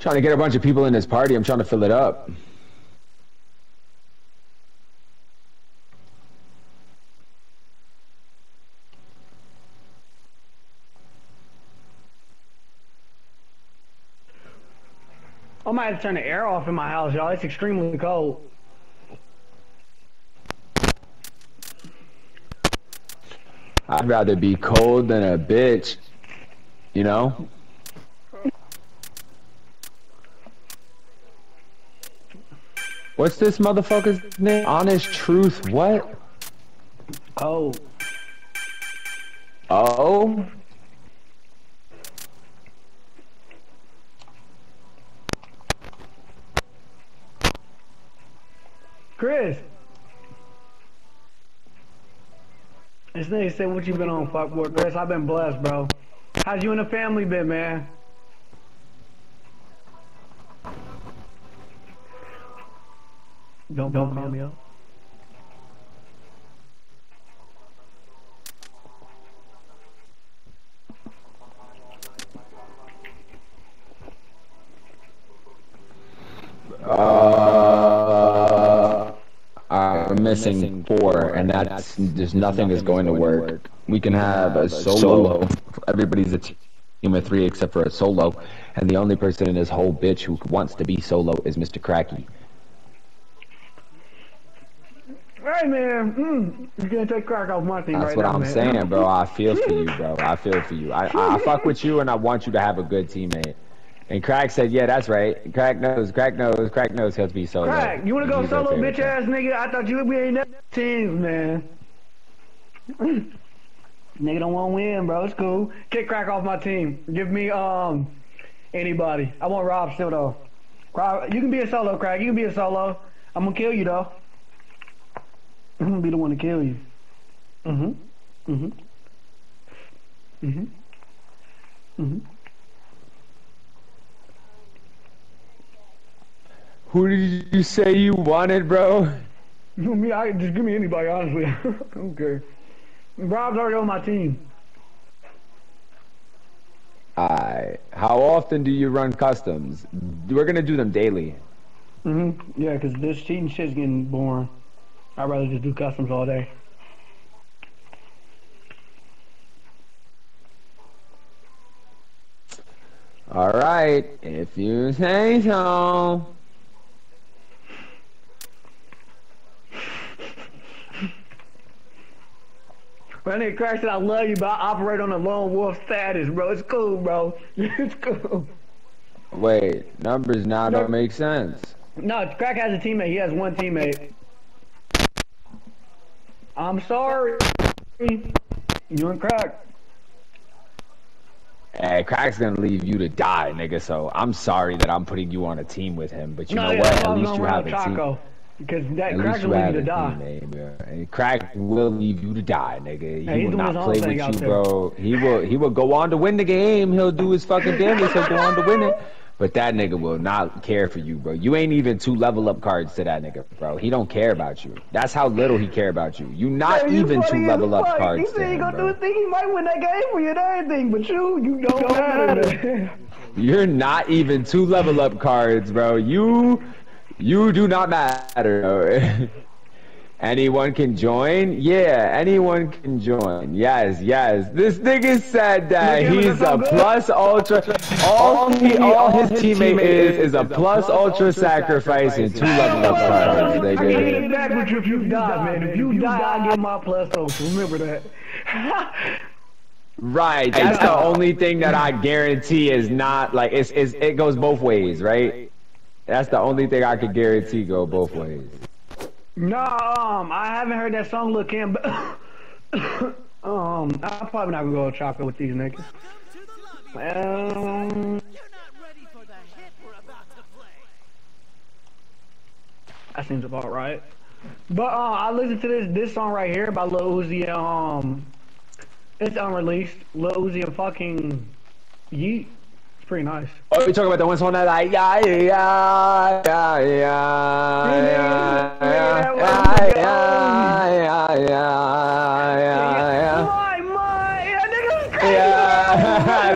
Trying to get a bunch of people in this party. I'm trying to fill it up. I might have to turn the air off in my house, y'all. It's extremely cold. I'd rather be cold than a bitch. You know? What's this motherfucker's name? Honest Truth what? Oh. Oh? Chris. This nigga said, what you been on, fuckboy? Chris, I've been blessed, bro. How's you and the family been, man? Don't, don't call me up. Uh, I'm missing four, and that's there's nothing that's going to work. We can have a solo. Everybody's a team of three except for a solo, and the only person in this whole bitch who wants to be solo is Mr. Cracky. Hey, man. Mm, you gonna take crack off my team That's right what now, I'm man. saying, bro. I feel for you, bro. I feel for you. I, I, I fuck with you, and I want you to have a good teammate. And Crack said, "Yeah, that's right. Crack knows. Crack knows. Crack knows he'll be solo." Crack, you wanna go He's solo, bitch ass nigga? I thought you would be in that teams, man. nigga don't want to win, bro. It's cool. Kick crack off my team. Give me um anybody. I want Rob still though. Rob, you can be a solo, crack. You can be a solo. I'm gonna kill you though. I'm gonna be the one to kill you. Mhm. Mhm. Mhm. Mhm. Who did you say you wanted, bro? You me, I just give me anybody. Honestly, okay. Rob's already on my team. Alright. How often do you run customs? We're gonna do them daily. Mhm. Yeah, cause this cheating shit's getting boring. I'd rather just do customs all day. Alright, if you say so. Nigga Crack said I love you, but I operate on a lone wolf status, bro. It's cool, bro. it's cool. Wait, numbers now don't make sense. No, Crack has a teammate. He has one teammate. I'm sorry. You and Crack. Hey, Crack's gonna leave you to die, nigga. So I'm sorry that I'm putting you on a team with him, but you no, know yeah, what? At least you have a team. Because that At Crack least will you leave have you a to die. teammate. And Crack will leave you to die, nigga. He Hey, will not play with you, bro. He will he will go on to win the game. He'll do his fucking damage. He'll go on to win it. But that nigga will not care for you, bro. You ain't even two level up cards to that nigga, bro. He don't care about you. That's how little he care about you. You not Hey, you even two level up fuck. cards He to said he him, gonna do a thing. He might win that game for you and everything, but you, you don't, matter. You're not even two level up cards, bro. You, you do not matter. Anyone can join? Yeah, anyone can join. Yes, yes. This nigga said that he's a plus ultra. All he, all his teammate is is a plus ultra sacrifice and two level up cards. I can hit it back with you if you die, man. If you die, I get my plus ultra. Remember that. Right. That's the only thing that I guarantee is not like it's, it's it goes both ways, right? That's the only thing I could guarantee go both ways. No, um, I haven't heard that song, Look Him, but um, I'm probably not gonna go chocolate with these niggas. Um, that seems about right. But uh, I listened to this this song right here by Lil Uzi. Um, it's unreleased. Lil Uzi and fucking Yeet. It's pretty nice. Oh, talking about the one song that like yeah yeah yeah yeah yeah yeah yeah yeah yeah yeah yeah that nigga's crazy. yeah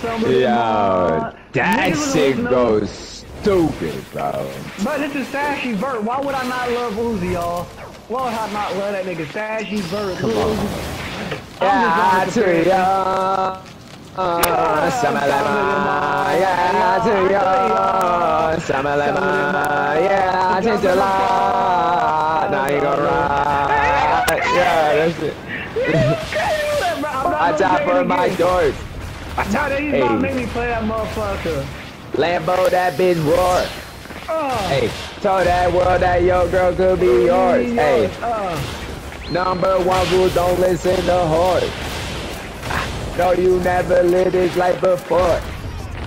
stupid. Yeah. don't know. goes stupid, bro. But this is Sashy Vert. Why would I not love Uzi, y'all? Why would I not love that nigga Sashy Vert? Come on. Yeah, I'm just to you. Uh, Samalama, yeah, to you. Samalama, yeah, to the light. Now you gonna ride. Yeah, that's it. Watch out for my doors. They used to make me play that motherfucker. Lambo, that bitch roar. Oh, Hey, told that world that your girl could be yours. Hey, Uh, number one rule, don't listen to horse. No, you never lived this life before.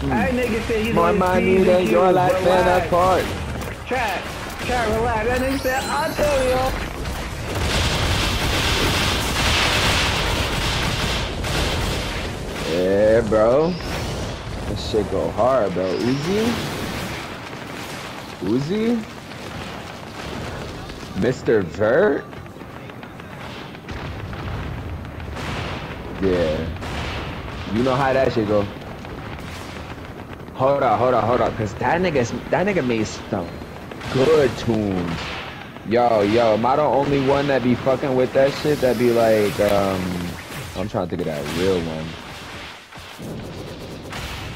Hmm. that nigga said he's More on his money P's than and your Q's, life in a relax. court. Chat, chat, relax. That nigga said, I'll tell you. Yeah, bro. That shit go hard, bro. Uzi? Uzi? Mr. Vert? Yeah. You know how that shit go. Hold on, hold on, hold on. Cause that nigga, that nigga made some good tunes. Yo, yo, am I the only one that be fucking with that shit? That be like, um, I'm trying to think of that real one.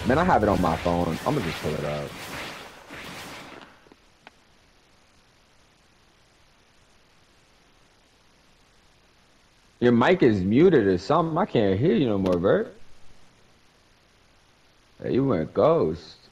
Man, I have it on my phone. I'm gonna just pull it up. Your mic is muted or something. I can't hear you no more, Bert. You went ghost.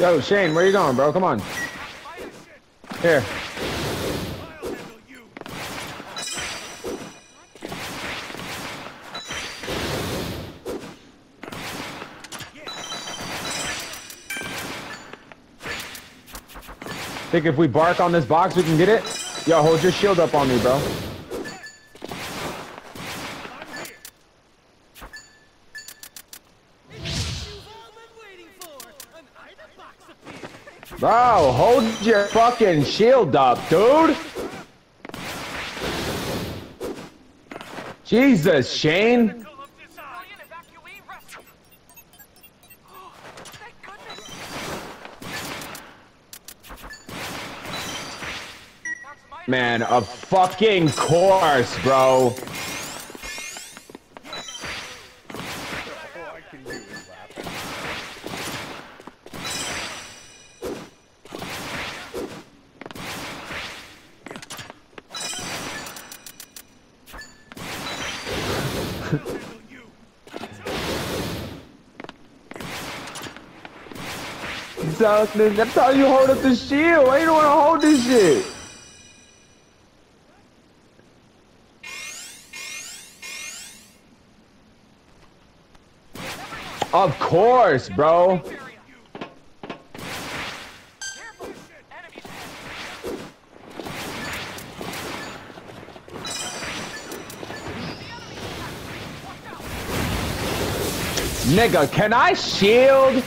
Yo, Shane, where you going, bro? Come on. Here. Think if we bark on this box, we can get it? Yo, hold your shield up on me, bro. I'm here. It's what you've all been waiting for. An item box appeared. Bro, hold your fucking shield up, dude. Jesus, Shane. Man, of fucking course, bro. That's how you hold up the shield. Why you don't want to hold this shit? Of course, bro. Nigga, can I shield?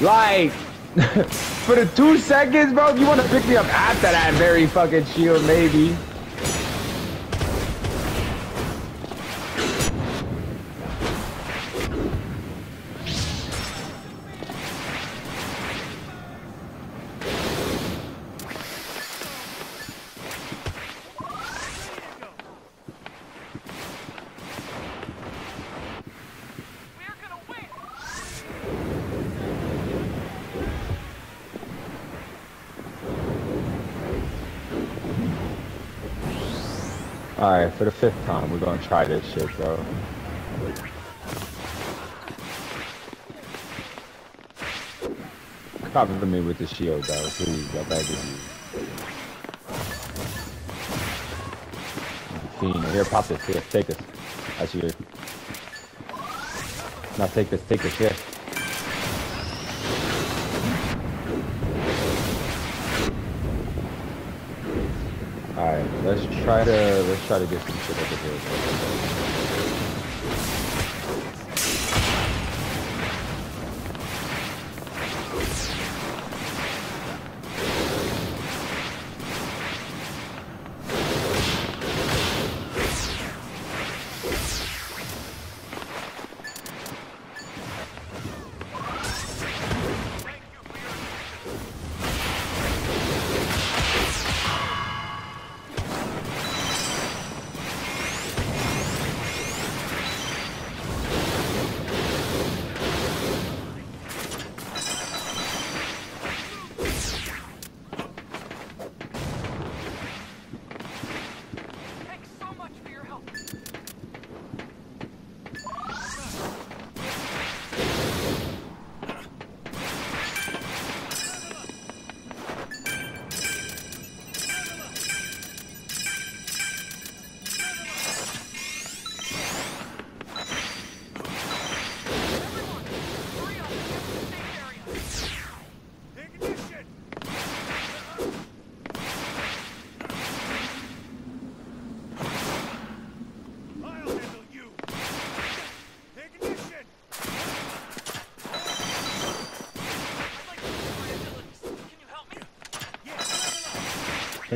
Like, for the two seconds, bro? You want to pick me up after that very fucking shield, maybe. Alright, for the fifth time, we're gonna try this shit, bro. Cover me with the shield, though, please. I beg you. Fiend, here, pop this. Here, take this. That's yours. Now take this, take this, here. Uh, try to let's try to get some shit over here.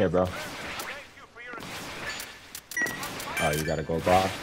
Here, bro. Oh, you gotta go boss.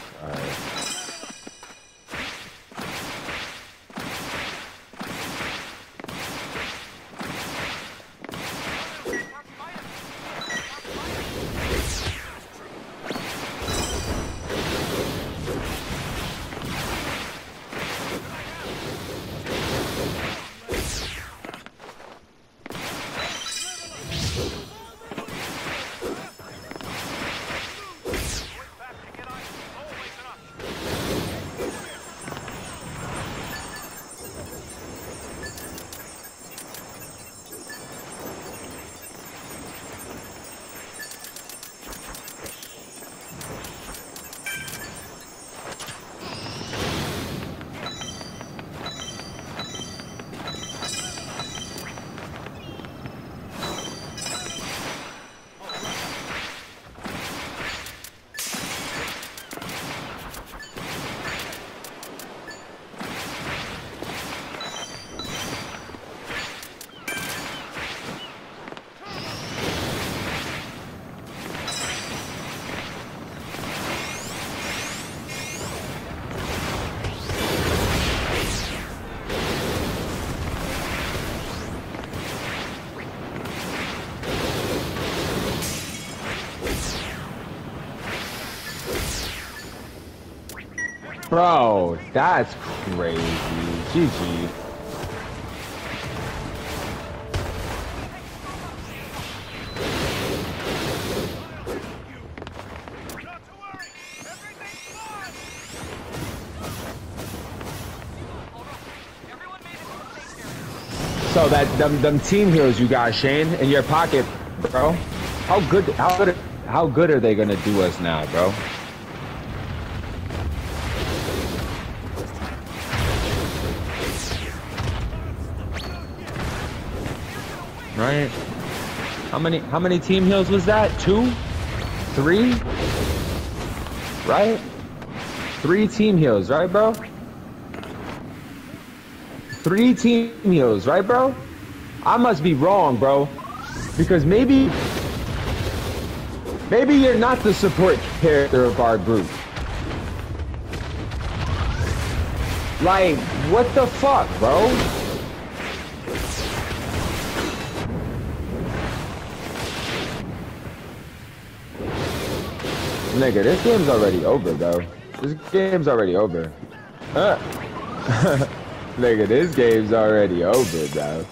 Bro, that's crazy. GG. So that them them team heroes you got, Shane, in your pocket, bro. How good how good how good are they gonna do us now, bro? Right? How many how many team heals was that? Two? Three? Right? Three team heals, right, bro? Three team heals, right, bro? I must be wrong, bro. Because maybe maybe you're not the support character of our group. Like, what the fuck, bro? Nigga, this game's already over, bro. This game's already over. Huh. nigga, this game's already over, bro.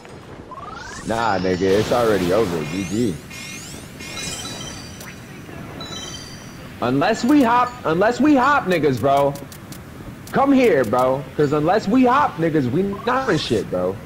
Nah, nigga, it's already over. GG. Unless we hop, unless we hop, niggas, bro. Come here, bro. Cause unless we hop, niggas, we not in shit, bro.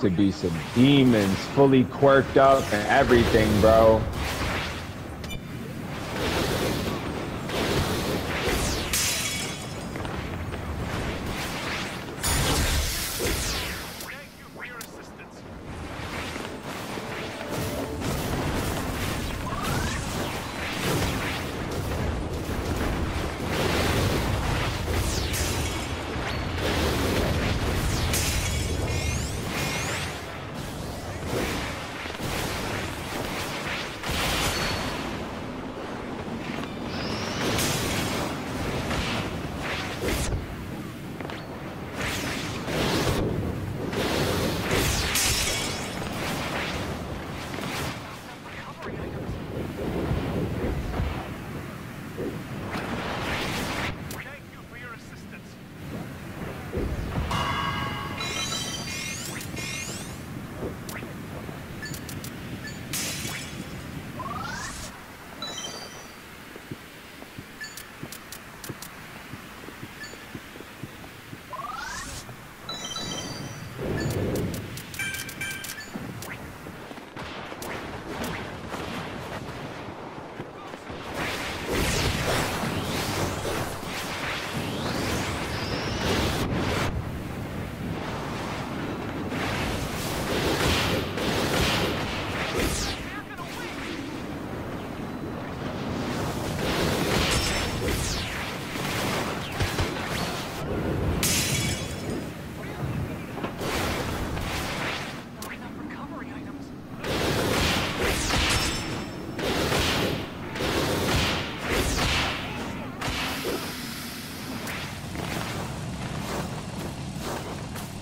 To be some demons, fully quirked up and everything, bro.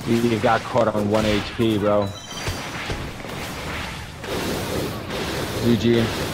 You got caught on one HP, bro. GG.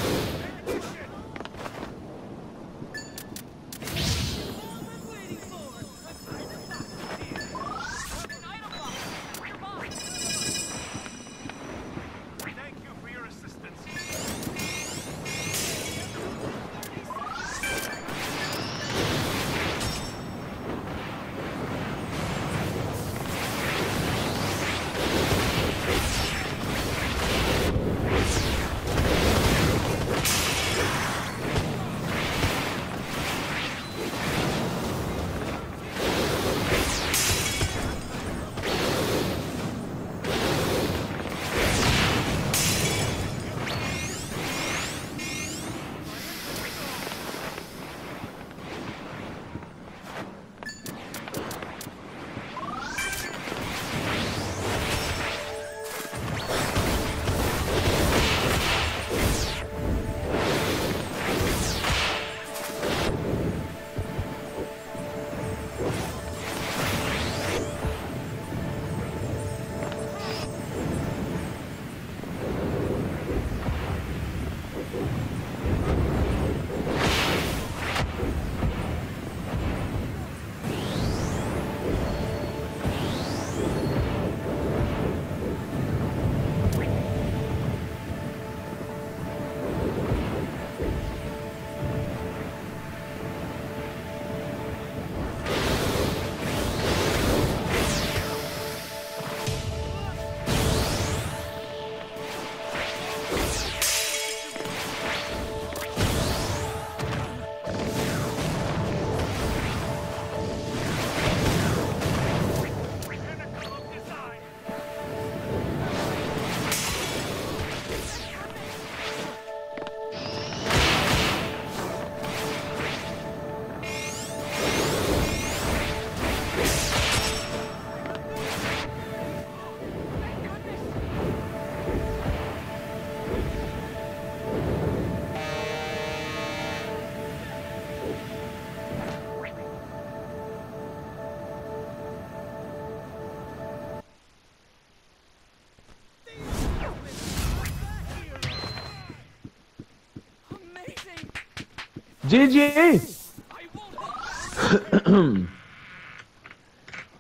GG.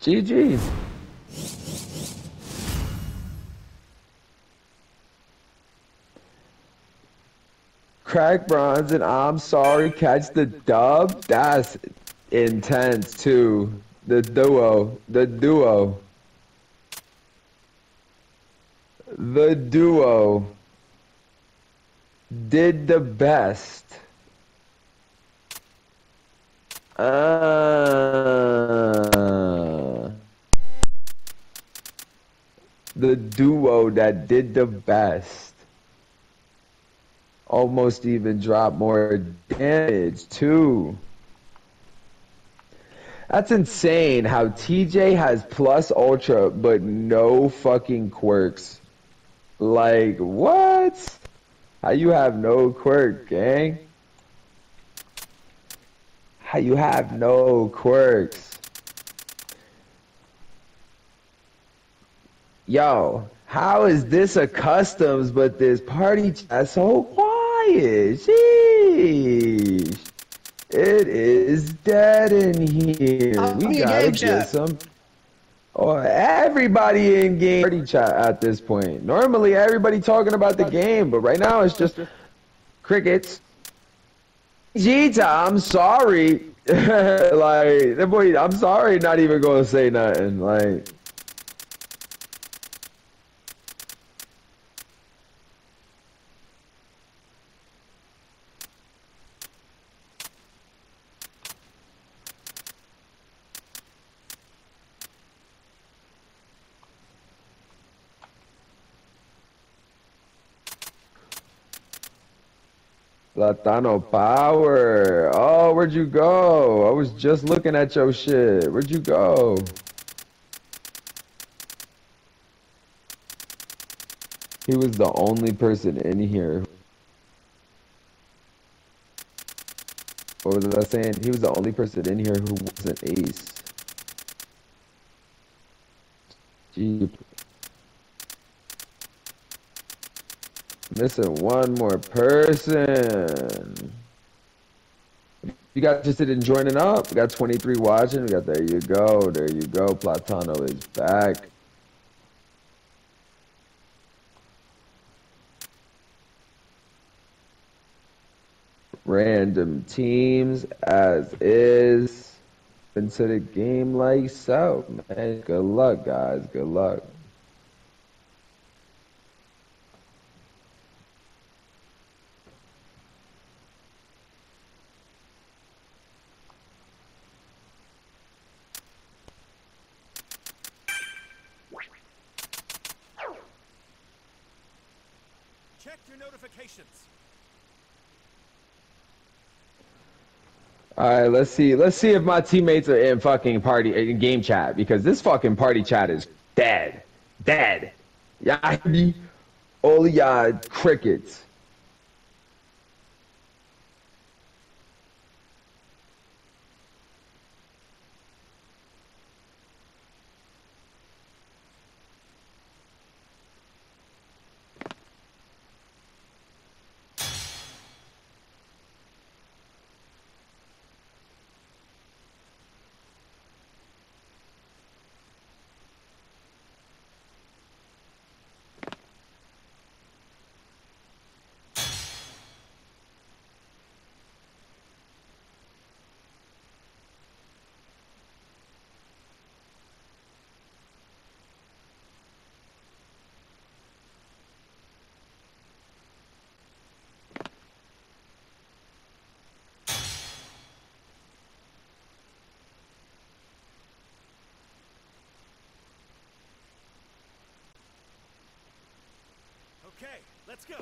GG. Crack bronze and I'm sorry, catch the dub. That's intense too. The duo, the duo, the duo did the best. Uh, the duo that did the best almost even dropped more damage too. That's insane how TJ has plus ultra but no fucking quirks. Like what? How you have no quirk, gang? You have no quirks? Yo, how is this a customs but this party chat so quiet? Sheesh. It is dead in here. I'll we be a gotta get chat. some. Oh, everybody in game party chat at this point. Normally, everybody talking about the game, but right now it's just crickets. Gita, I'm sorry. like, that boy, I'm sorry, not even gonna say nothing. Like, Latano Power. Oh, where'd you go? I was just looking at your shit. Where'd you go? He was the only person in here. What was I saying? He was the only person in here who wasn't Ace. Gee. Missing one more person. You guys interested in joining up? We got 23 watching. We got there you go. There you go. Platano is back. Random teams as is. Into the game like so, man. Good luck, guys. Good luck. Check your notifications. All right, let's see. Let's see if my teammates are in fucking party in game chat because this fucking party chat is dead, dead. Yeah, all y'all crickets. Okay, let's go.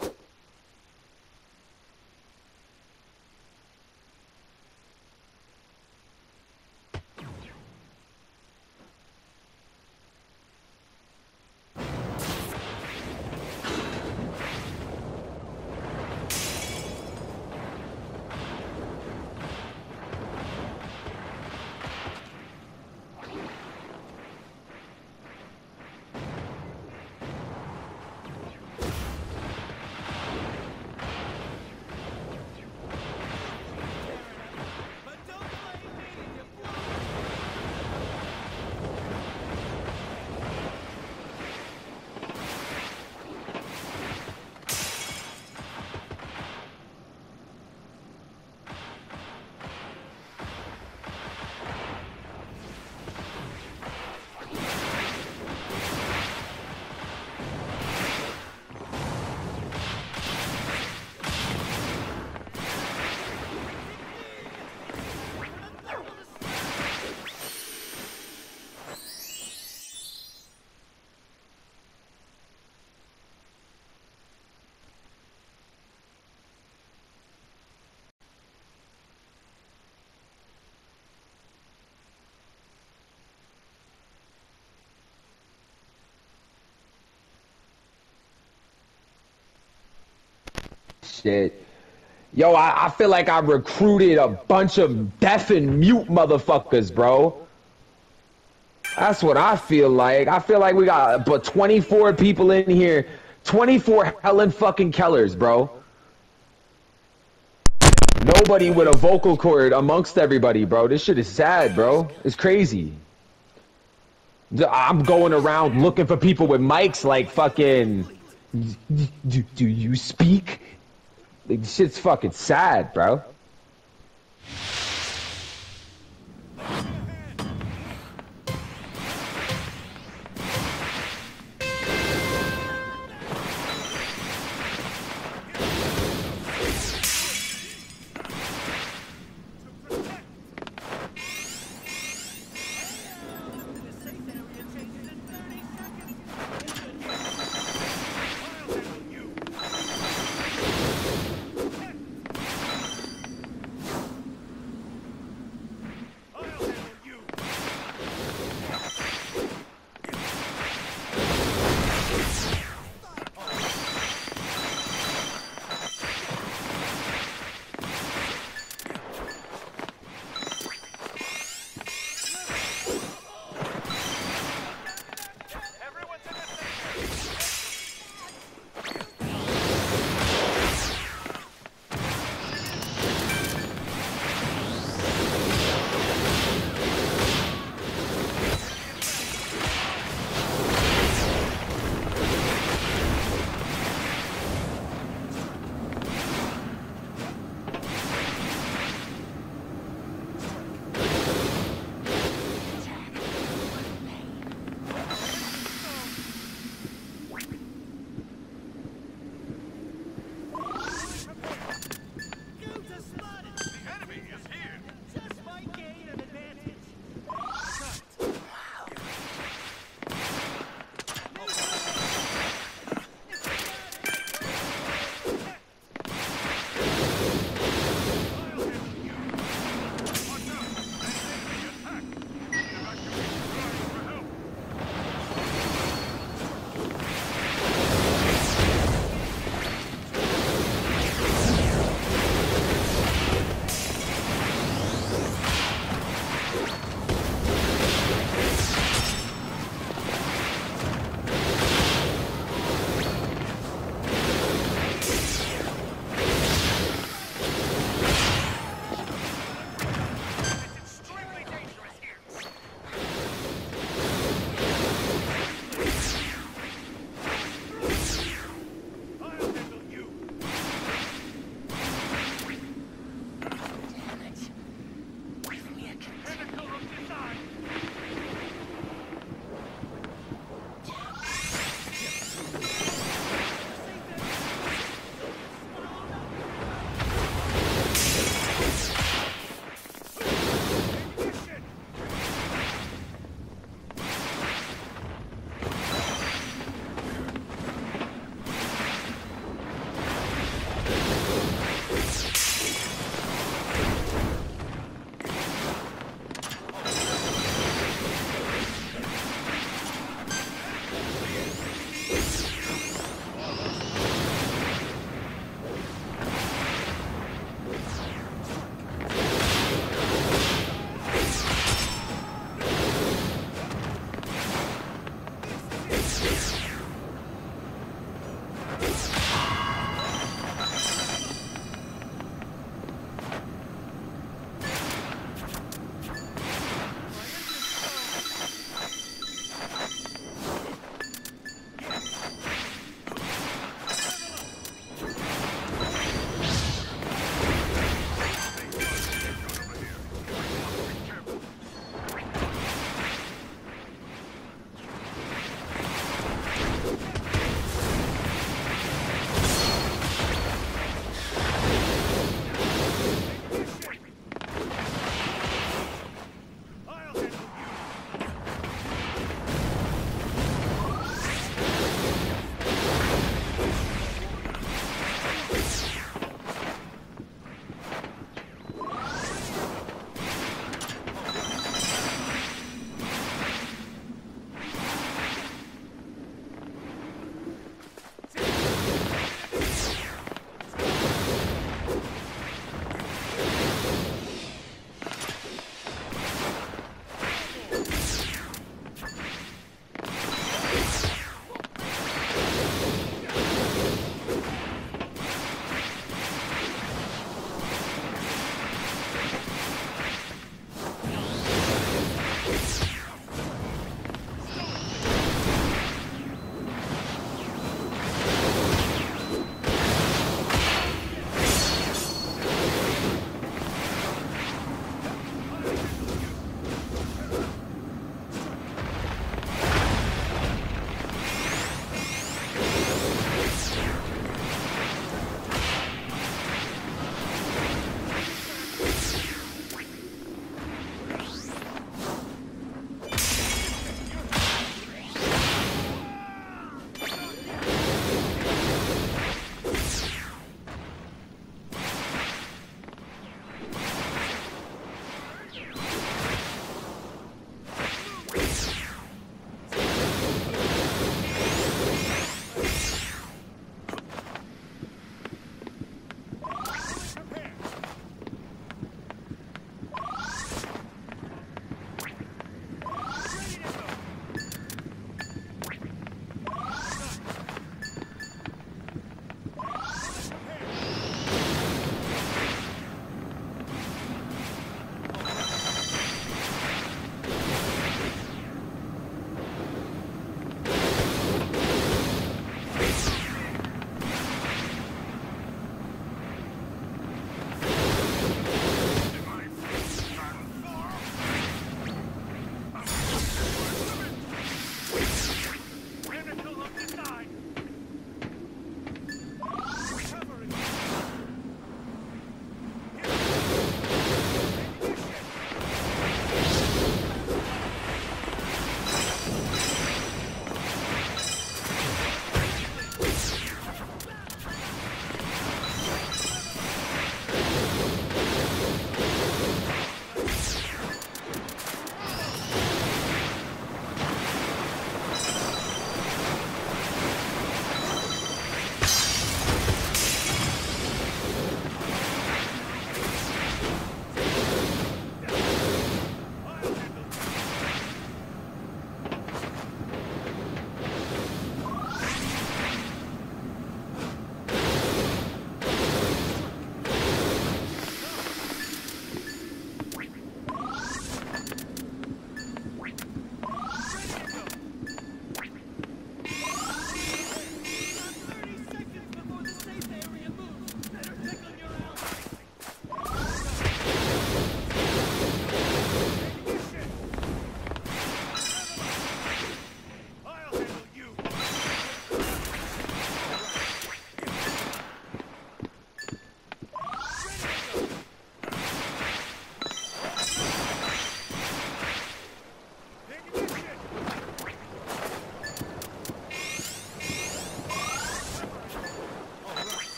Shit. Yo, I, I feel like I recruited a bunch of deaf and mute motherfuckers, bro. That's what I feel like. I feel like we got but 24 people in here. 24 Helen fucking Kellers, bro. Nobody with a vocal cord amongst everybody, bro. This shit is sad, bro. It's crazy. I'm going around looking for people with mics like fucking. Do, do you speak? Like, shit's fucking sad, bro.